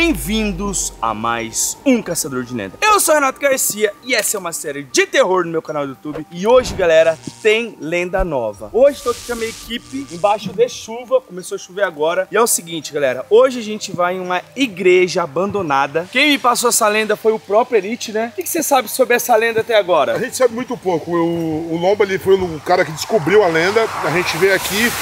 Bem-vindos a mais um Caçador de Lenda. Eu sou Renato Garcia e essa é uma série de terror no meu canal do YouTube. E hoje, galera, tem lenda nova. Hoje estou aqui com a minha equipe embaixo de chuva, começou a chover agora. E é o seguinte, galera, hoje a gente vai em uma igreja abandonada. Quem me passou essa lenda foi o próprio Elite, né? O que você sabe sobre essa lenda até A agora? gente sabe muito pouco. O, o Lomba ele foi o cara que descobriu a lenda. A gente veio aqui.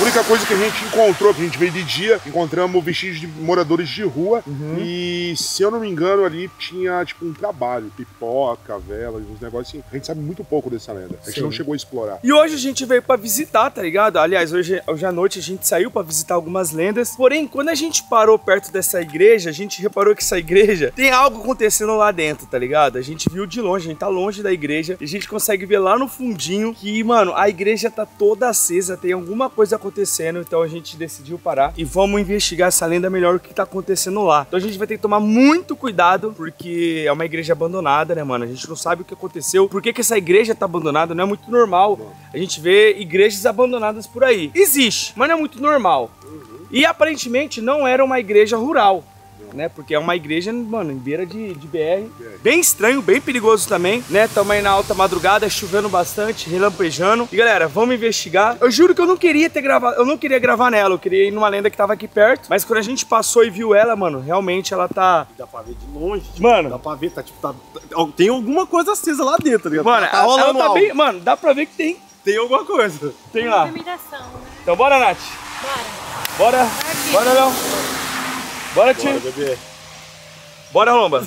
A única coisa que a gente encontrou, que a gente veio de dia, encontramos vestígios de moradores de rua. E se eu não me engano, ali tinha tipo um trabalho, pipoca, velas, uns negócios assim. A gente sabe muito pouco dessa lenda. A gente Sim. não chegou a explorar. E hoje a gente veio pra visitar, tá ligado? Aliás, hoje, hoje à noite a gente saiu pra visitar algumas lendas. Porém, quando a gente parou perto dessa igreja, a gente reparou que essa igreja tem algo acontecendo lá dentro, tá ligado? A gente viu de longe, a gente tá longe da igreja. E a gente consegue ver lá no fundinho que, mano, a igreja tá toda acesa, tem alguma coisa acontecendo. Então a gente decidiu parar e vamos investigar essa lenda melhor o que tá acontecendo lá. Então a gente vai ter que tomar muito cuidado, porque é uma igreja abandonada, né, mano? A gente não sabe o que aconteceu. Por que, que essa igreja tá abandonada? Não é muito normal. A gente vê igrejas abandonadas por aí. Existe, mas não é muito normal. E aparentemente não era uma igreja rural. Né, porque é uma igreja, mano, em beira de, de BR. Bem estranho, bem perigoso também, né? Tamo aí na alta madrugada, chovendo bastante, relampejando. E galera, vamos investigar. Eu juro que eu não queria ter gravado, eu não queria gravar nela, eu queria ir numa lenda que tava aqui perto. Mas quando a gente passou e viu ela, mano, realmente ela tá. Dá pra ver de longe. tipo, Mano. Dá pra ver, tá tipo, tá, tem alguma coisa acesa lá dentro, tá ligado? Mano, tá ela, tá algo. bem. Mano, dá pra ver que tem. Tem alguma coisa. Tem lá. Né? Então bora, Nath. Bora. Bora. Bora, Léo. Bora, tio. Bora, bebê. Bora, Lomba.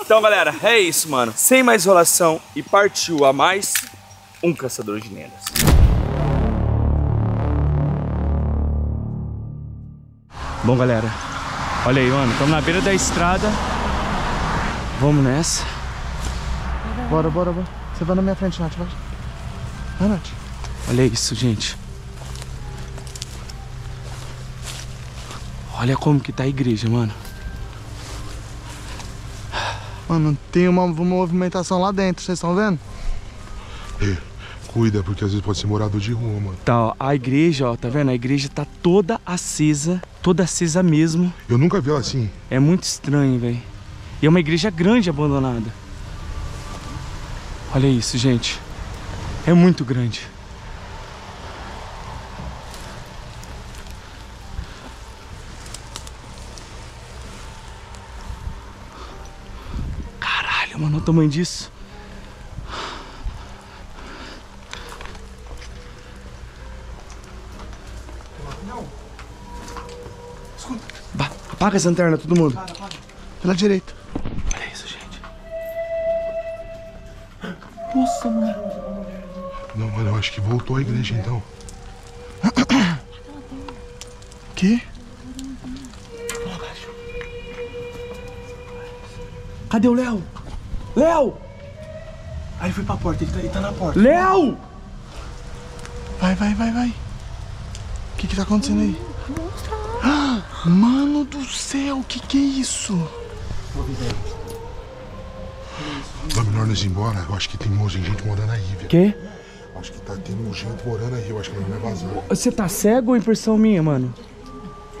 Então, galera, é isso, mano. Sem mais enrolação e partiu a mais um Caçador de Lendas. Bom, galera, olha aí, mano. Estamos na beira da estrada. Vamos nessa. Bora, bora, bora. Você vai na minha frente, Nath, vai. Vai, Nath. Olha isso, gente. Olha como que tá a igreja, mano. Mano, tem uma, uma movimentação lá dentro, vocês estão vendo? Cuida, porque às vezes pode ser morador de rua, mano. Tá, ó, a igreja, ó, tá vendo? A igreja tá toda acesa, toda acesa mesmo. Eu nunca vi ela assim. É muito estranho, velho. E é uma igreja grande abandonada. Olha isso, gente. É muito grande. Caralho, mano, olha o tamanho disso. Ba- Apaga essa lanterna, todo mundo. Pela direita. Olha isso, gente. Não, mano, eu acho que voltou a igreja então. Que? Cadê o Léo? Léo! Aí ele foi pra porta, ele tá, ele tá na porta. Léo! Vai, vai, vai, vai. O que que tá acontecendo aí? Ah, Mano do céu, que que é isso? Não, melhor nós ir embora. Eu acho que tem gente morando aí, velho. Quê? Acho que tá tendo gente morando aí. Eu acho que não vai vazar. Você tá cego ou impressão minha, mano?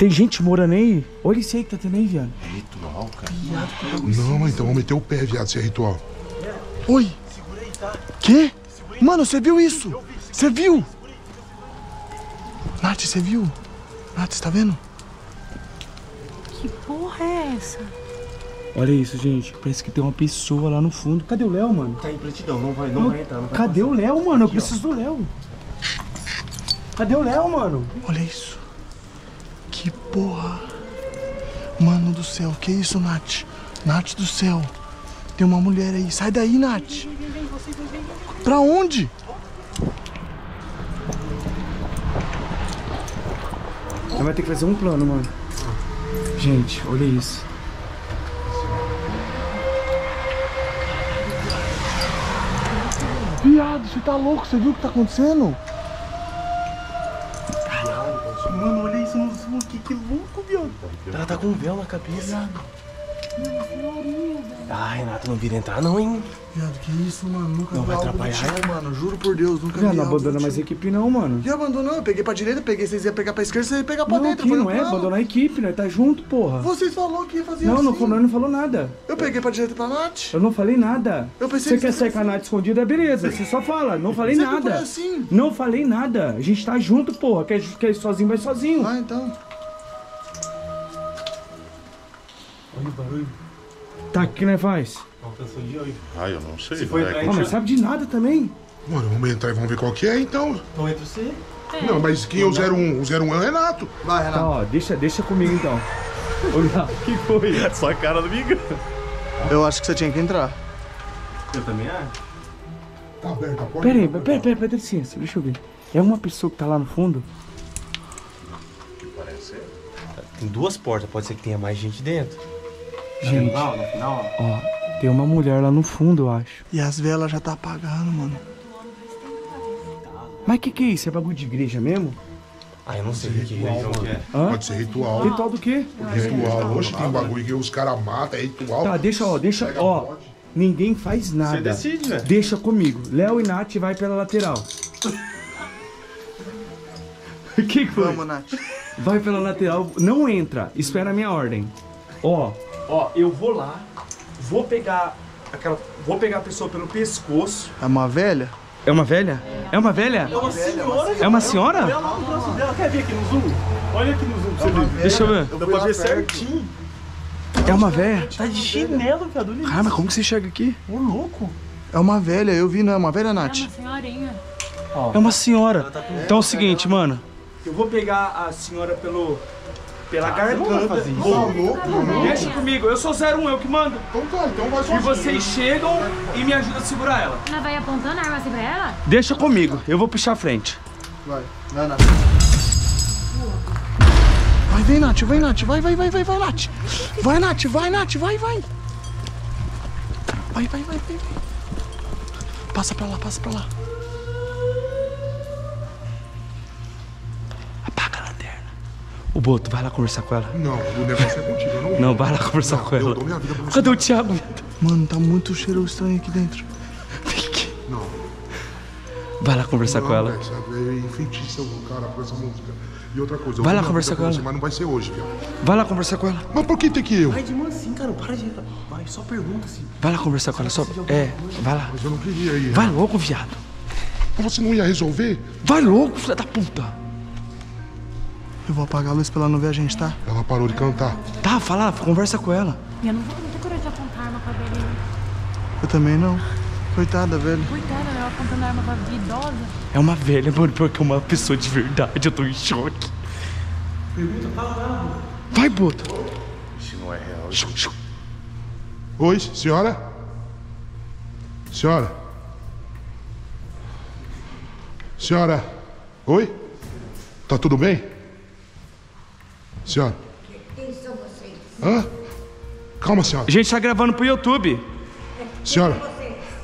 Tem gente morando aí? Olha isso aí que tá tendo aí, viado. Ritual, cara. Não, mas então vamos meter o pé, viado, se é ritual. Oi. Que? Mano, você viu isso? Você viu? Nath, você viu? Nath, você tá vendo? Que porra é essa? Olha isso, gente. Parece que tem uma pessoa lá no fundo. Cadê o Léo, mano? Tá em não vai, não vai entrar. Não vai Cadê o Léo, mano? Eu preciso do Léo. Cadê o Léo, mano? Olha isso. Que porra. Mano do céu, que isso, Nath? Nath do céu. Tem uma mulher aí. Sai daí, Nath. Pra onde? Nós vai ter que fazer um plano, mano. Gente, olha isso. Viado, você tá louco? Você viu o que tá acontecendo? Mano, olha isso, mano. Que, que louco, viado. Ela tá com um véu na cabeça. Ah, Renato, não vira entrar não, hein? Viado, que isso, mano? Nunca Não vi vai atrapalhar, tipo, mano. Juro por Deus, nunca Não, vi não abandona mais a tipo. equipe não, mano. Que abandonou? Eu peguei pra direita, peguei, vocês iam pegar pra esquerda, vocês iam pegar pra Não, dentro. aqui não é abandonar a equipe, nós tá junto, porra. Vocês falaram que ia fazer Não, assim. não, falou, não falou nada. Eu peguei pra direita e pra Nath. Eu não falei nada. Eu pensei Você que quer você sair com a Nath escondida, beleza. Você só fala. Não falei Sempre nada. foi assim. Não falei nada. A gente tá junto, porra. Quer, quer ir sozinho, vai sozinho. Ah, então. Tá, o que nós faz? Ah, eu não sei. for né? entrar Ah, mas sabe de nada também. Mano, vamos entrar e vamos ver qual que é então. Então entra você. Não, mas quem é o 01? O 01 é o Renato. Vai, Tá, Renato. ó, deixa, deixa comigo então. O que foi? Só a cara do Miguel. Eu acho que você tinha que entrar. Eu também acho. Tá aberta a porta. Pera aí, pera, pera, pera, licença, deixa eu ver. É uma pessoa que tá lá no fundo? Tem duas portas, pode ser que tenha mais gente dentro. Gente, no final, ó. ó, tem uma mulher lá no fundo, eu acho. E as velas já tá apagando, mano. Mas que que é isso? É bagulho de igreja mesmo? Ah, eu não sei o que, que religião que é. Pode ser ritual. Ritual do quê? Ritual. Hoje tem um bagulho que os caras matam, é ritual. Tá, deixa, ó, deixa, ó. Ninguém faz nada. Você decide, velho. Deixa comigo. Léo e Nath vai pela lateral. O que que foi? Vamos, Nath. Vai pela lateral, não entra, espera a minha ordem. Ó, ó, eu vou lá, vou pegar aquela, vou pegar a pessoa pelo pescoço. É uma velha? É uma velha? É uma velha? É uma senhora. É uma senhora? Olha lá no braço dela. Quer ver aqui no zoom? Olha aqui no zoom pra você ver. Deixa eu ver. Dá pra ver certinho. É uma velha? Tá de chinelo, viado. Olha Caramba, como que você chega aqui? Ô, louco. É uma velha, eu vi, não é uma velha, É Nath? uma senhorinha. É uma senhora. Então é o seguinte, mano. Eu vou pegar a senhora pelo pela garganta. Tá louco? Deixa comigo, eu sou 01, eu que mando. Então tá, então vai E sozinho. vocês chegam e me ajudam a segurar ela. Ela vai apontando a arma assim pra ela? Deixa comigo, eu vou puxar a frente. Vai, vai, Nath. Vai, vem, Nath, vem, Nath, vai, vai, vai, vai, vai, Nath. Vai, Nath, vai, Nath, vai, vai. Vai, vai, vai, vai, vai. Passa pra lá, passa pra lá. O Boto, vai lá conversar com ela. Não, o negócio é contigo, eu não vou. Não, vai lá conversar com Eu ela. dou minha vida pra você. Cadê o Thiago? Mano, tá muito cheiro estranho aqui dentro. Não. Vai lá conversar com Não, ela. velho, sabe? É enfeitiça o cara com essa música. E outra coisa, eu Vai lá conversar com ela. você, Mas não vai ser hoje, viado. Vai lá conversar com ela. Mas por que tem que eu? Vai de mansinho, cara. Para de... Vai, só pergunta assim. Vai lá conversar com ela. Só... É, vai lá. Mas eu não queria ir. Vai logo, viado. Mas você não ia resolver? Vai logo, filha da puta. Eu vou apagar a luz pra ela não ver a gente, tá? Ela parou de cantar. Tá, fala, conversa com ela. Eu não vou não ter coragem de apontar arma pra velhinha. Eu também não. Coitada, velho. Coitada, ela apontando a arma pra idosa. É uma velha, mano, porque é uma pessoa de verdade. Eu tô em choque. Vai, Boto. Isso não é real. Oi, senhora? Senhora? Senhora? Oi? Tá tudo bem? Senhora? Quem são vocês? Hã? Calma, senhora. A gente tá gravando pro YouTube. Senhora,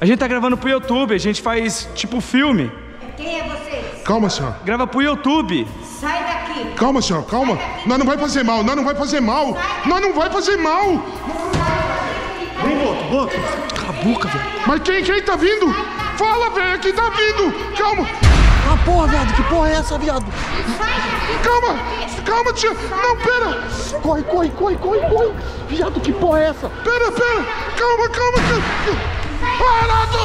A gente tá gravando pro YouTube. A gente faz tipo filme. Quem é vocês? calma, senhora. Grava pro YouTube. Sai daqui! Calma, senhora, calma. Nós não vai fazer mal, nós não vai fazer mal. Nós não vai fazer mal. Cala a boca, velho. Mas quem, quem tá vindo? Fala, velho, quem tá vindo? Calma, Ah, porra, viado, que porra é essa, viado? calma, calma, tia. Não, pera. Corre, corre, corre, corre, corre. Viado, que porra é essa? Pera, pera! Calma, calma, calma! Ah, Renato!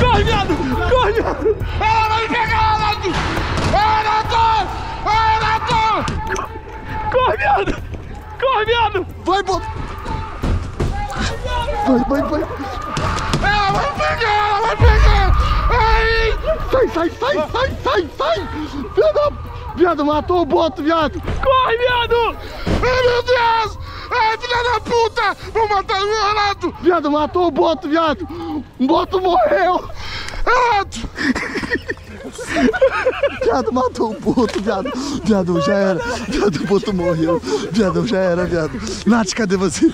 Corre, viado! Corre, viado! Ela vai me pegar, Renato! Ah, Renato! Ah! Corre, viado! Corre, viado! Vai, bota. Vai, vai, vai. Ela vai pegar! Ai! Sai, sai, sai, sai, sai, sai. Viado, viado, matou o boto, viado. Corre, viado! Ai, meu Deus! Ai, filha da puta! Vou matar o meu Renato! Viado, matou o boto, viado. O boto morreu. Renato! Viado, matou o boto, viado. Viado, já era. Viado, o boto morreu. Viado, já era, viado. Nath, cadê você?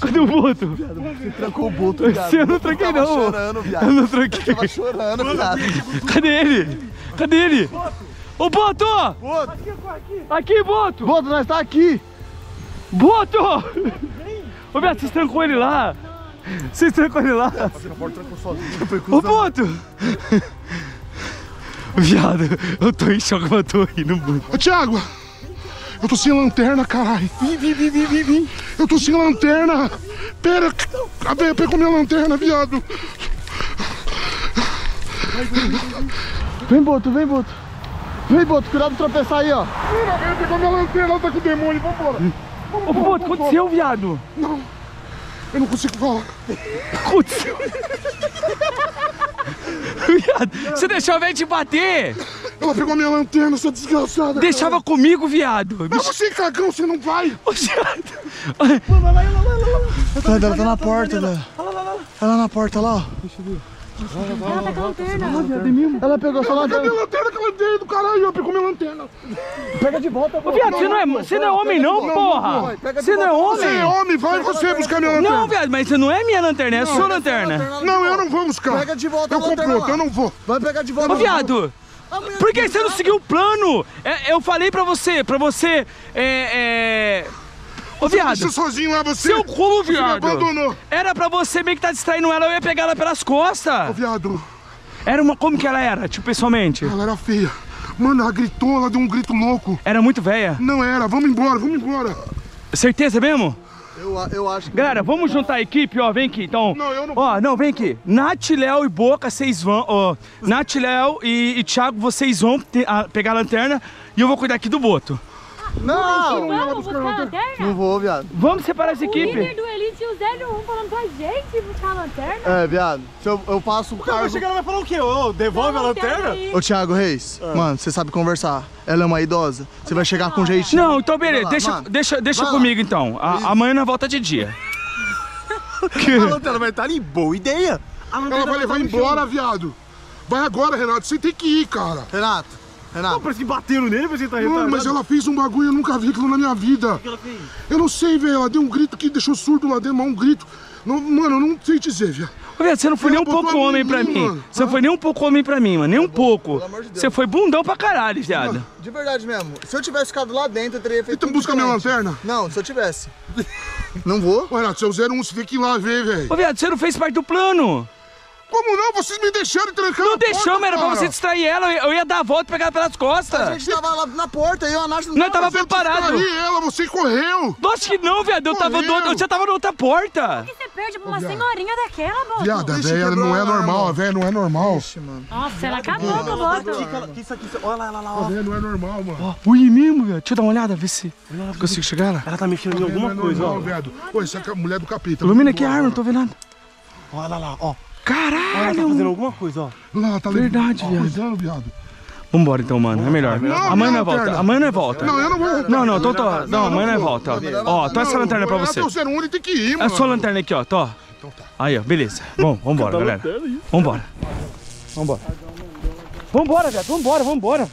Cadê o Boto? Você trancou o boto, viado. Eu não tranquei, Tava não. chorando, viado. Eu não tranquei. Tava chorando, viado. Cadê ele? Cadê ele? Ô, Boto! Boto, Aqui, Boto! boto, nós tá aqui. Boto! Ô, viado, vocês trancou ele lá. Vocês trancou ele lá. Ô, Boto! Viado, eu tô em choque, mas eu tô rindo muito. Ô, Thiago! Eu tô sem lanterna, caralho. Vim, vim, vim, vim, vim, vim. Eu tô sem lanterna. Pera, a Bea pegou minha lanterna, viado. Vem, Boto, vem, Boto. Vem, Boto, cuidado pra tropeçar aí, ó. Mira, a Bea pegou minha lanterna, ela tá com o demônio, vambora. Ô, Boto, o que aconteceu, viado? Não, eu não consigo falar. Aconteceu. Viado, você deixou a velha te bater? Ela pegou minha lanterna, essa desgraçada. Deixava comigo, viado. Mas você, cagão, você não vai? Ô, viado. Ela tá na porta, né? Ela na porta lá, ó. Ela tá com a lanterna. Ela pegou sua Cadê lanterna. a lanterna que ela deu do caralho? Ela pegou minha lanterna. Pega de volta, Ô, viado, você não é, você não é homem, não, porra. Você não é Você é homem. homem, vai você buscar minha lanterna. Não, viado, mas você não é minha lanterna, é a sua lanterna. Não, eu não vou buscar. Pega de volta Eu a compro lanterna outra, eu não vou. Vai pegar de volta. Ô, viado. Por que você não seguiu o plano? É, eu falei pra você, pra você, é, é... Ô, viado, Deixa sozinho lá, você. seu cu, Você me viado. abandonou. Era pra você meio que tá distraindo ela, eu ia pegar ela pelas Ô, costas. viado, Era uma, como que ela era, tipo, pessoalmente? ela era feia. Mano, ela gritou, ela deu um grito louco. Era muito velha. Não era, vamos embora, vamos embora. Certeza mesmo? Eu, eu acho que... Galera, vamos juntar a equipe, ó, vem aqui, então. Não, eu não Ó, não, vem aqui. Nath, Léo e Boca, vocês vão, ó. Nath, Léo e, e Thiago, vocês vão te- a- pegar a lanterna e eu vou cuidar aqui do Boto. Não! Vamos buscar a lanterna? Não vou, viado. Vamos separar essa O líder equipe. do Elite e o Zélio 1 falando pra gente buscar a lanterna. É, viado. Se eu, eu passo o Vai cargo... chegar ela vai falar o quê? Ô, devolve a lanterna? aí. Ô, Thiago Reis, mano, você sabe conversar. Ela é uma idosa. Você vai chegar com jeitinho. Não, então beleza, Vai lá, deixa, mano. deixa, deixa Vai lá. comigo então. A- amanhã nós volta de dia. A lanterna vai estar ali, boa ideia. A lanterna Ela vai levar embora, viado. Vai agora, Renato. Você tem que ir, cara. Renato, Não, Renato. parece que bateram nele, parece que tá Mano, retardado. mas ela fez um bagulho, eu nunca vi aquilo na minha vida. O que ela fez? Eu não sei, velho. Ela deu um grito que deixou surdo lá dentro, mas um grito. Não, mano, eu não sei dizer, viado. Ô, viado, você não foi Ela nem um pouco homem pra mim, mano. Você não foi nem um pouco homem pra mim, mano. Nem um pouco. pelo amor de Deus. Você foi bundão pra caralho, viado. De verdade mesmo. Se eu tivesse ficado lá dentro, eu teria feito. Então busca minha diferente. lanterna. Não, se eu tivesse. Não vou. Ô, Renato, o 01, você tem que ir lá ver, velho. Ô, viado, você não fez parte do plano. Como não? Vocês me deixaram trancar Não deixamos, era pra você distrair ela. Eu ia, eu dar a volta e pegar ela pelas A costas. gente tava lá na porta e eu a Nath não Nós tava preparado. distraí ela, você correu. Nossa, que não, viado. Eu, tava do, eu já tava na outra porta. Por que você perde pra uma senhorinha daquela, moço? Viada, a Vixe, velha não é a normal, a velha não é normal. Ixi, mano. Nossa, ela acabou com o ela- isso aqui? isso- Olha lá, olha lá, A ó. velha não é normal, mano. Ui, mesmo, viado. Deixa eu dar uma olhada, ver se consigo chegar lá. Ela tá mexendo em alguma não é coisa, ó. viado. Pô, essa é a mulher do capeta. Ilumina aqui a arma, não tô vendo nada. Olha lá, ó. Ela tá Caralho. fazendo alguma coisa, ó. Lá, tá Verdade, viado. viado. Vambora então, mano. É melhor. Não, Amanhã não volta. lanterna. Amanhã não volta. Não, eu não vou. Não, não, tô, tô. Não, não amanhã não vou. volta. Ó, tô essa lanterna pra você. Renato, o 01, ele tem que ir, É mano. a sua lanterna aqui, ó. Tô. Aí, ó. Beleza. Bom, vambora, galera. Vambora. Vambora. Vambora, velho. Vambora, vambora.